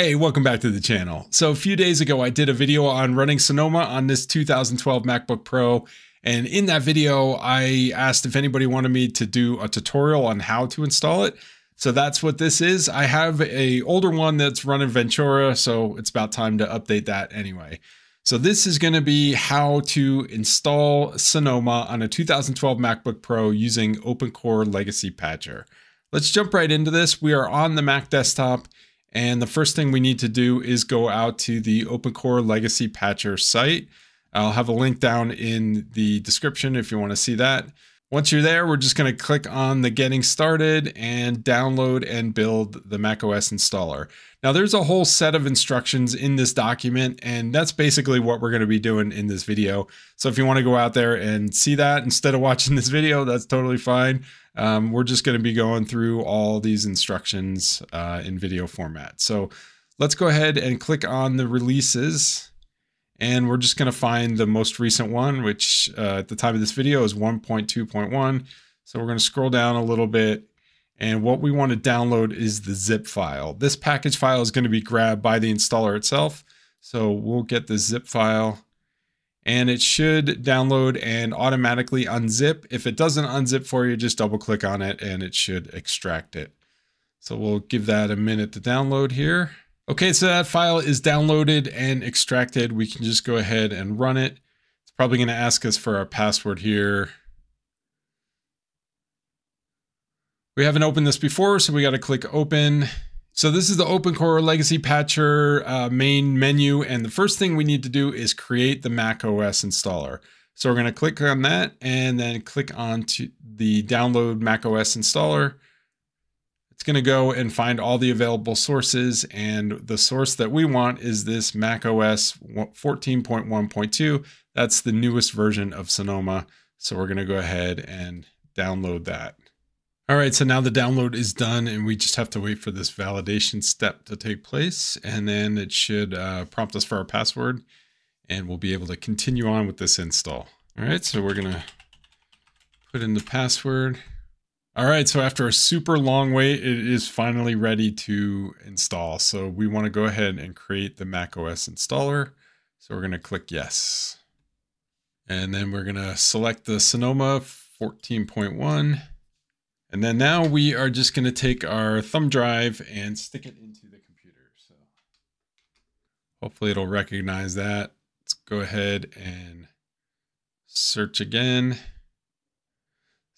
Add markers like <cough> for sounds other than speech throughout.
Hey, welcome back to the channel. So a few days ago, I did a video on running Sonoma on this 2012 MacBook Pro. And in that video, I asked if anybody wanted me to do a tutorial on how to install it. So that's what this is. I have a older one that's running Ventura, so it's about time to update that anyway. So this is going to be how to install Sonoma on a 2012 MacBook Pro using OpenCore Legacy Patcher. Let's jump right into this. We are on the Mac desktop and the first thing we need to do is go out to the OpenCore Legacy Patcher site. I'll have a link down in the description if you want to see that. Once you're there, we're just going to click on the getting started and download and build the macOS installer. Now there's a whole set of instructions in this document and that's basically what we're going to be doing in this video. So if you want to go out there and see that instead of <laughs> watching this video, that's totally fine. Um, we're just going to be going through all these instructions uh, in video format. So let's go ahead and click on the releases and we're just going to find the most recent one, which uh, at the time of this video is 1.2.1. So we're going to scroll down a little bit. And what we want to download is the zip file. This package file is going to be grabbed by the installer itself. So we'll get the zip file and it should download and automatically unzip. If it doesn't unzip for you, just double click on it and it should extract it. So we'll give that a minute to download here. Okay, so that file is downloaded and extracted. We can just go ahead and run it. It's probably going to ask us for our password here. We haven't opened this before, so we got to click open. So this is the OpenCore Legacy Patcher uh, main menu. And the first thing we need to do is create the Mac OS installer. So we're going to click on that and then click on to the download Mac OS installer. It's going to go and find all the available sources. And the source that we want is this Mac OS 14.1.2. That's the newest version of Sonoma. So we're going to go ahead and download that. All right, so now the download is done and we just have to wait for this validation step to take place. And then it should uh, prompt us for our password and we'll be able to continue on with this install. All right, so we're gonna put in the password. All right, so after a super long wait, it is finally ready to install. So we want to go ahead and create the macOS installer. So we're going to click yes. And then we're going to select the Sonoma 14.1. And then now we are just going to take our thumb drive and stick it into the computer. So hopefully it'll recognize that. Let's go ahead and search again.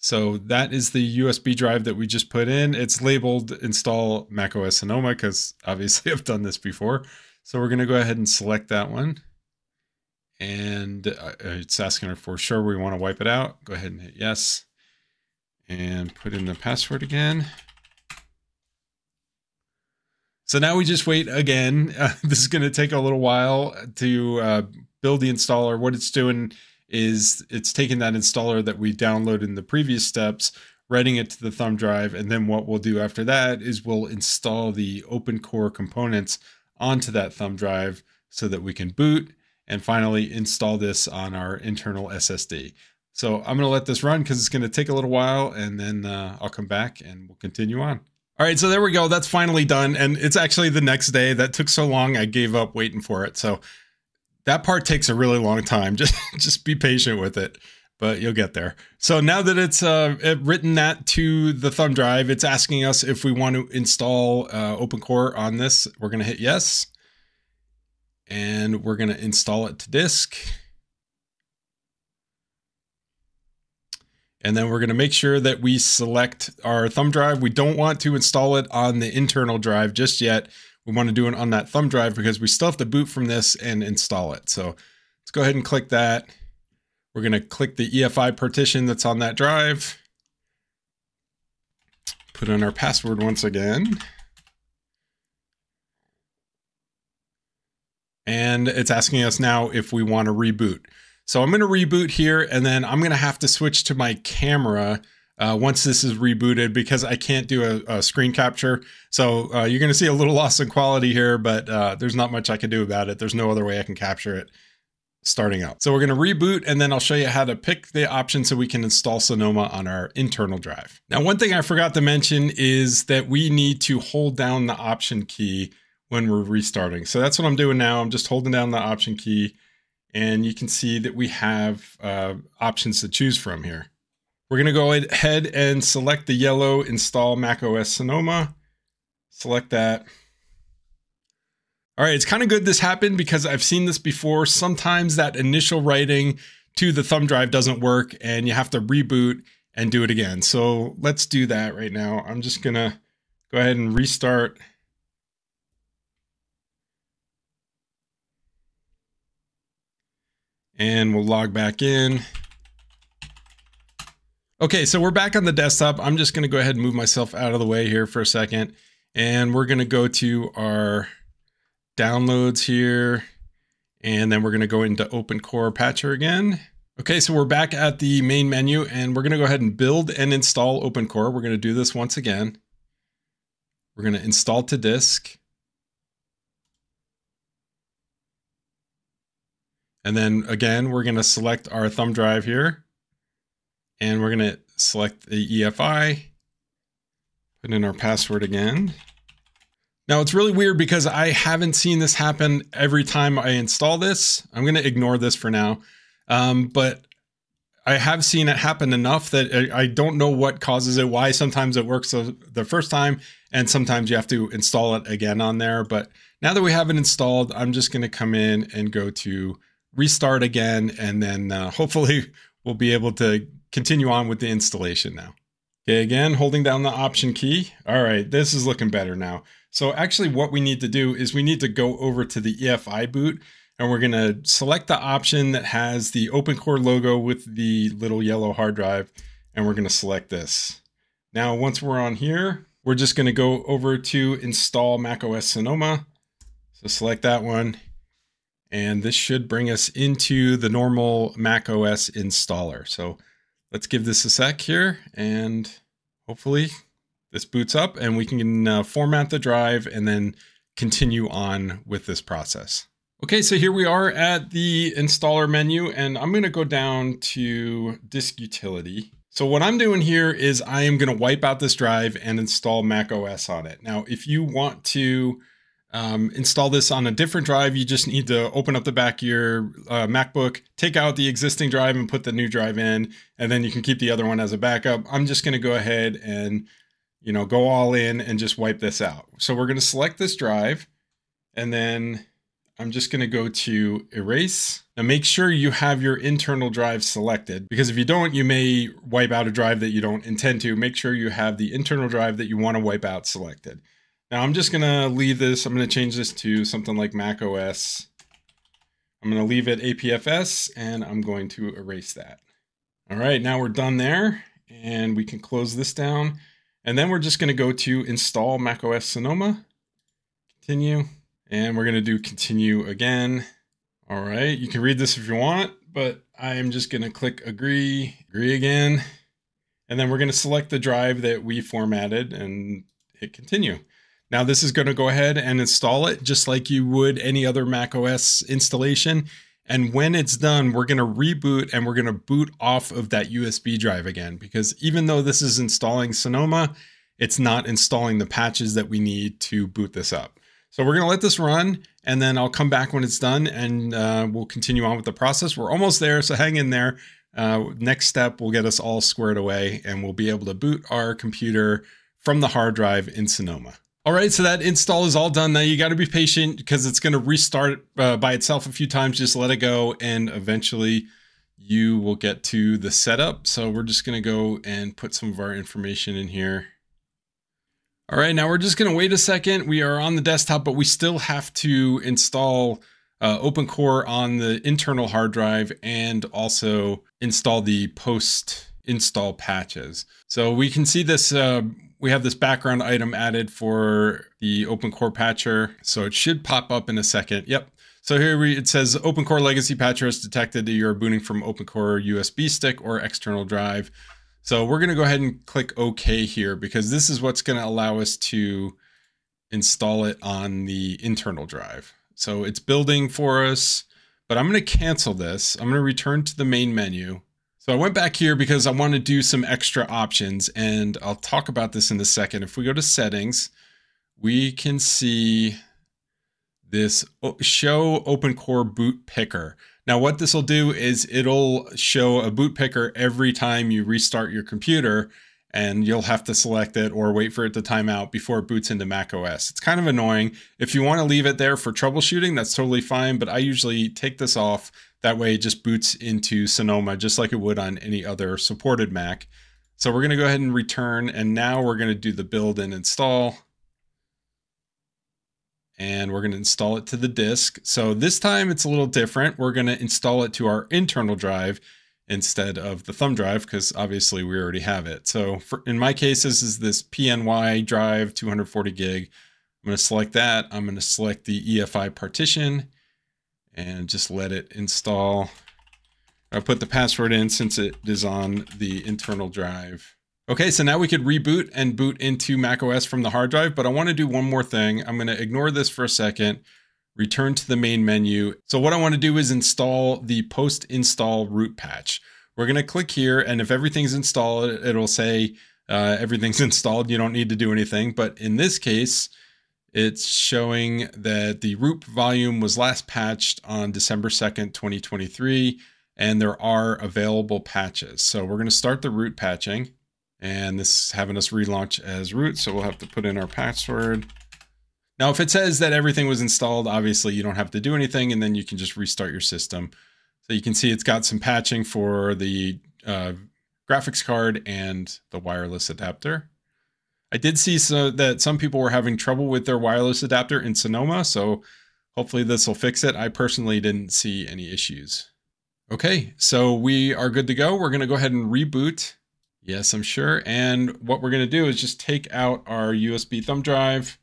So that is the USB drive that we just put in. It's labeled install macOS Sonoma because obviously <laughs> I've done this before. So we're going to go ahead and select that one. And uh, it's asking for sure we want to wipe it out. Go ahead and hit yes. And put in the password again. So now we just wait again. Uh, <laughs> this is going to take a little while to uh, build the installer. What it's doing is it's taking that installer that we downloaded in the previous steps, writing it to the thumb drive, and then what we'll do after that is we'll install the OpenCore components onto that thumb drive so that we can boot and finally install this on our internal SSD. So I'm going to let this run because it's going to take a little while and then uh, I'll come back and we'll continue on. All right, so there we go. That's finally done. And it's actually the next day. That took so long, I gave up waiting for it. So that part takes a really long time. <laughs> Just just be patient with it, but you'll get there. So now that it's uh, written that to the thumb drive, it's asking us if we want to install uh, OpenCore on this. We're going to hit yes, and we're going to install it to disk. And then we're going to make sure that we select our thumb drive. We don't want to install it on the internal drive just yet we want to do it on that thumb drive because we still have to boot from this and install it. So let's go ahead and click that. We're going to click the EFI partition that's on that drive. Put in our password once again. And it's asking us now if we want to reboot. So I'm going to reboot here and then I'm going to have to switch to my camera uh, once this is rebooted because I can't do a, a screen capture. So uh, you're going to see a little loss in quality here, but uh, there's not much I can do about it. There's no other way I can capture it starting out. So we're going to reboot and then I'll show you how to pick the option so we can install Sonoma on our internal drive. Now, one thing I forgot to mention is that we need to hold down the option key when we're restarting. So that's what I'm doing now. I'm just holding down the option key and you can see that we have uh, options to choose from here. We're going to go ahead and select the yellow install macOS Sonoma. Select that. All right, it's kind of good this happened because I've seen this before. Sometimes that initial writing to the thumb drive doesn't work and you have to reboot and do it again. So let's do that right now. I'm just going to go ahead and restart and we'll log back in. Okay, so we're back on the desktop. I'm just going to go ahead and move myself out of the way here for a second. And we're going to go to our downloads here. And then we're going to go into OpenCore Patcher again. Okay, so we're back at the main menu and we're going to go ahead and build and install OpenCore. We're going to do this once again. We're going to install to disk. And then again, we're going to select our thumb drive here. And we're going to select the EFI. Put in our password again. Now it's really weird because I haven't seen this happen every time I install this. I'm going to ignore this for now. Um, but I have seen it happen enough that I don't know what causes it, why sometimes it works the first time and sometimes you have to install it again on there. But now that we have it installed, I'm just going to come in and go to restart again, and then uh, <laughs> hopefully we'll be able to continue on with the installation now. Okay, again, holding down the option key. All right, this is looking better now. So actually what we need to do is we need to go over to the EFI boot and we're gonna select the option that has the OpenCore logo with the little yellow hard drive and we're gonna select this. Now, once we're on here, we're just gonna go over to install macOS Sonoma. So select that one and this should bring us into the normal Mac OS installer. So let's give this a sec here and hopefully this boots up and we can uh, format the drive and then continue on with this process. Okay, so here we are at the installer menu and I'm gonna go down to disk utility. So what I'm doing here is I am gonna wipe out this drive and install Mac OS on it. Now, if you want to um, install this on a different drive. You just need to open up the back of your uh, MacBook, take out the existing drive and put the new drive in, and then you can keep the other one as a backup. I'm just going to go ahead and, you know, go all in and just wipe this out. So we're going to select this drive and then I'm just going to go to erase. Now make sure you have your internal drive selected because if you don't, you may wipe out a drive that you don't intend to. Make sure you have the internal drive that you want to wipe out selected. Now I'm just going to leave this. I'm going to change this to something like Mac OS. I'm going to leave it APFS and I'm going to erase that. All right, now we're done there and we can close this down. And then we're just going to go to install Mac OS Sonoma. Continue. And we're going to do continue again. All right, you can read this if you want, but I'm just going to click agree, agree again. And then we're going to select the drive that we formatted and hit continue. Now this is going to go ahead and install it just like you would any other Mac OS installation. And when it's done, we're going to reboot and we're going to boot off of that USB drive again, because even though this is installing Sonoma, it's not installing the patches that we need to boot this up. So we're going to let this run and then I'll come back when it's done and uh, we'll continue on with the process. We're almost there, so hang in there. Uh, next step will get us all squared away and we'll be able to boot our computer from the hard drive in Sonoma. All right, so that install is all done. Now you got to be patient because it's going to restart uh, by itself a few times. Just let it go, and eventually you will get to the setup. So we're just going to go and put some of our information in here. All right, now we're just going to wait a second. We are on the desktop, but we still have to install uh, OpenCore on the internal hard drive and also install the post install patches. So we can see this uh, we have this background item added for the OpenCore patcher. So it should pop up in a second. Yep. So here we, it says OpenCore Legacy Patcher has detected that you're booting from OpenCore USB stick or external drive. So we're going to go ahead and click OK here because this is what's going to allow us to install it on the internal drive. So it's building for us, but I'm going to cancel this. I'm going to return to the main menu so I went back here because I want to do some extra options and I'll talk about this in a second. If we go to settings, we can see this show open core boot picker. Now what this will do is it'll show a boot picker every time you restart your computer and you'll have to select it or wait for it to time out before it boots into Mac OS. It's kind of annoying. If you want to leave it there for troubleshooting, that's totally fine, but I usually take this off. That way it just boots into Sonoma just like it would on any other supported Mac. So we're going to go ahead and return, and now we're going to do the build and install and we're going to install it to the disk. So this time it's a little different. We're going to install it to our internal drive instead of the thumb drive because obviously we already have it. So for, in my case, this is this PNY drive, 240 gig. I'm going to select that. I'm going to select the EFI partition and just let it install. I'll put the password in since it is on the internal drive. Okay, so now we could reboot and boot into macOS from the hard drive, but I want to do one more thing. I'm going to ignore this for a second, return to the main menu. So what I want to do is install the post-install root patch. We're going to click here, and if everything's installed, it'll say uh, everything's <laughs> installed. You don't need to do anything, but in this case, it's showing that the root volume was last patched on December 2nd, 2023, and there are available patches. So we're going to start the root patching. And this is having us relaunch as root, so we'll have to put in our password. Now, if it says that everything was installed, obviously you don't have to do anything, and then you can just restart your system. So you can see it's got some patching for the uh, graphics card and the wireless adapter. I did see so that some people were having trouble with their wireless adapter in Sonoma, so hopefully this will fix it. I personally didn't see any issues. Okay, so we are good to go. We're going to go ahead and reboot Yes, I'm sure. And what we're going to do is just take out our USB thumb drive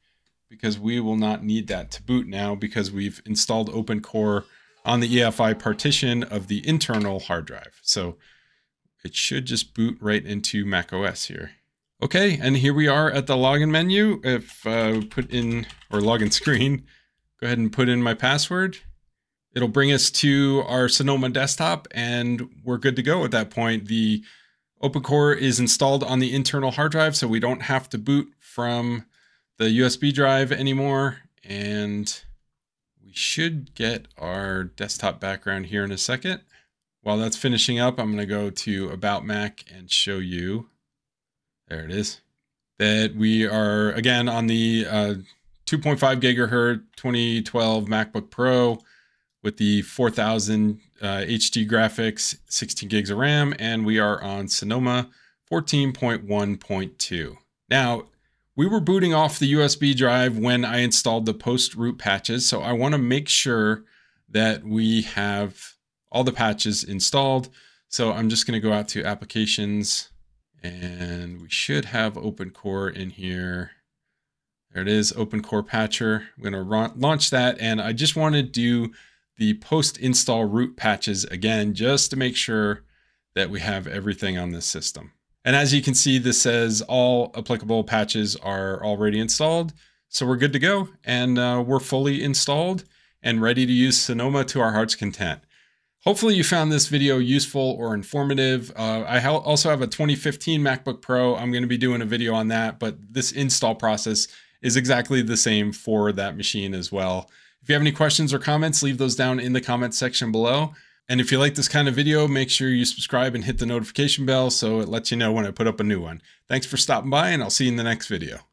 because we will not need that to boot now because we've installed OpenCore on the EFI partition of the internal hard drive. So it should just boot right into macOS here. Okay, and here we are at the login menu. If uh, put in, or login screen, go ahead and put in my password. It'll bring us to our Sonoma desktop and we're good to go at that point. The OpenCore is installed on the internal hard drive, so we don't have to boot from the USB drive anymore. And we should get our desktop background here in a second. While that's finishing up, I'm going to go to About Mac and show you, there it is, that we are, again, on the uh, 2.5 gigahertz 2012 MacBook Pro with the 4000 uh, HD graphics, 16 gigs of RAM, and we are on Sonoma 14.1.2. Now, we were booting off the USB drive when I installed the post root patches, so I want to make sure that we have all the patches installed. So I'm just going to go out to applications and we should have OpenCore in here. There it is, OpenCore Patcher. I'm going to launch that and I just want to do the post-install root patches again, just to make sure that we have everything on this system. And as you can see, this says all applicable patches are already installed. So we're good to go and uh, we're fully installed and ready to use Sonoma to our heart's content. Hopefully you found this video useful or informative. Uh, I also have a 2015 MacBook Pro. I'm going to be doing a video on that, but this install process is exactly the same for that machine as well. If you have any questions or comments, leave those down in the comments section below. And if you like this kind of video, make sure you subscribe and hit the notification bell so it lets you know when I put up a new one. Thanks for stopping by and I'll see you in the next video.